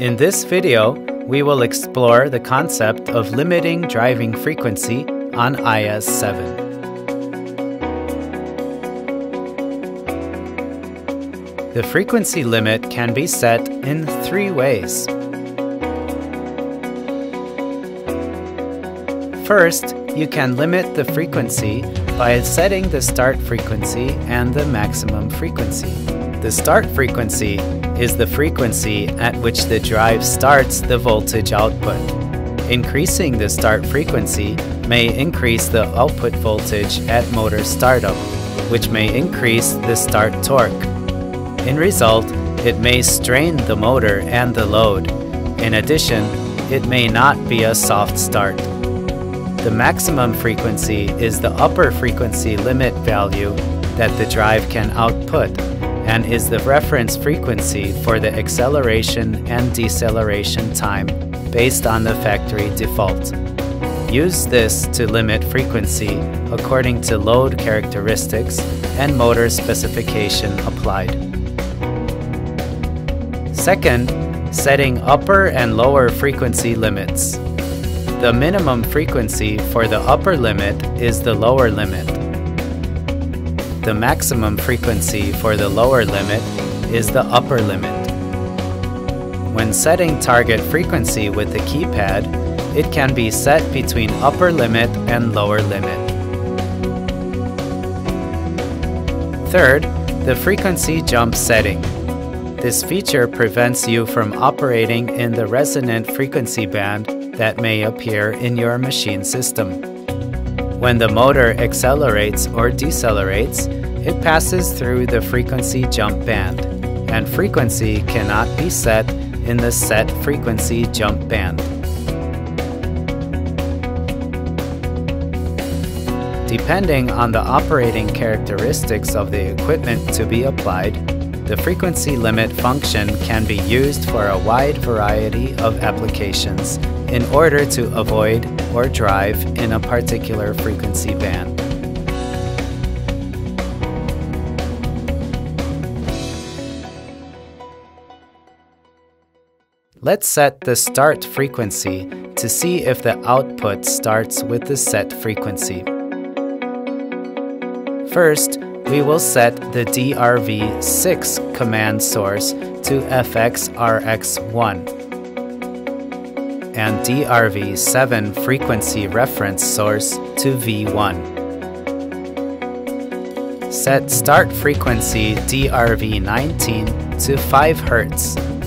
In this video, we will explore the concept of limiting driving frequency on IS-7. The frequency limit can be set in three ways. First, you can limit the frequency by setting the start frequency and the maximum frequency. The start frequency is the frequency at which the drive starts the voltage output. Increasing the start frequency may increase the output voltage at motor startup, which may increase the start torque. In result, it may strain the motor and the load. In addition, it may not be a soft start. The maximum frequency is the upper frequency limit value that the drive can output and is the reference frequency for the acceleration and deceleration time based on the factory default. Use this to limit frequency according to load characteristics and motor specification applied. Second, setting upper and lower frequency limits. The minimum frequency for the upper limit is the lower limit. The maximum frequency for the lower limit is the upper limit. When setting target frequency with the keypad, it can be set between upper limit and lower limit. Third, the frequency jump setting. This feature prevents you from operating in the resonant frequency band that may appear in your machine system. When the motor accelerates or decelerates, it passes through the frequency jump band, and frequency cannot be set in the set frequency jump band. Depending on the operating characteristics of the equipment to be applied, the frequency limit function can be used for a wide variety of applications in order to avoid or drive in a particular frequency band. Let's set the start frequency to see if the output starts with the set frequency. First, we will set the DRV6 command source to FXRX1 and DRV7 frequency reference source to V1. Set start frequency DRV19 to 5 Hz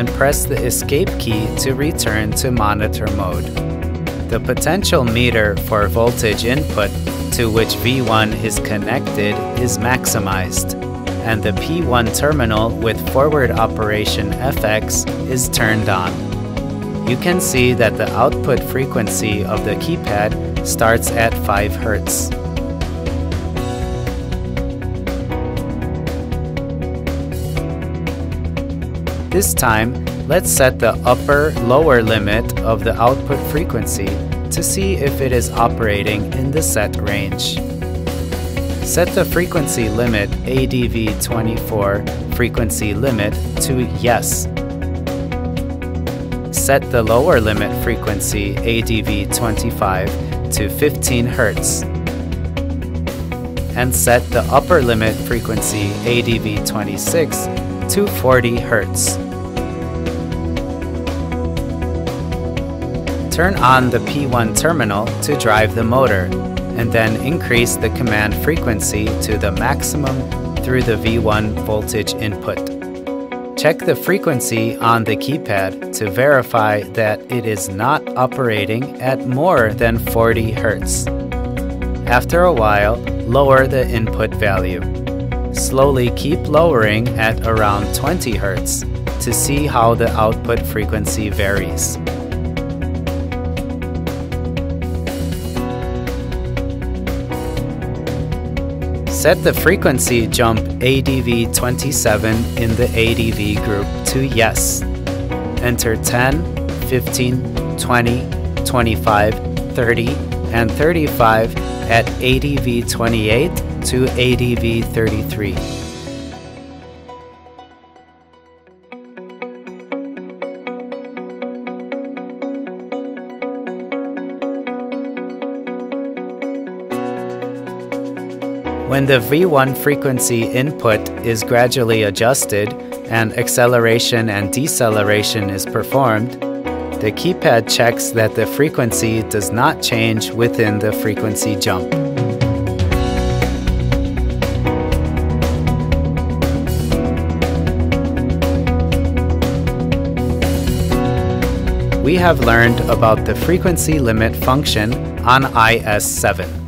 and press the escape key to return to monitor mode. The potentiometer for voltage input to which V1 is connected is maximized, and the P1 terminal with forward operation FX is turned on. You can see that the output frequency of the keypad starts at 5 Hz. This time, let's set the upper-lower limit of the output frequency to see if it is operating in the set range. Set the frequency limit ADV24 frequency limit to yes. Set the lower limit frequency ADV25 to 15 Hz. And set the upper limit frequency ADV26 to 40 Hz. Turn on the P1 terminal to drive the motor, and then increase the command frequency to the maximum through the V1 voltage input. Check the frequency on the keypad to verify that it is not operating at more than 40 Hz. After a while, lower the input value. Slowly keep lowering at around 20 Hz to see how the output frequency varies. Set the frequency jump ADV27 in the ADV group to yes. Enter 10, 15, 20, 25, 30, and 35 at ADV28 to ADV33. When the V1 frequency input is gradually adjusted and acceleration and deceleration is performed, the keypad checks that the frequency does not change within the frequency jump. We have learned about the frequency limit function on IS7.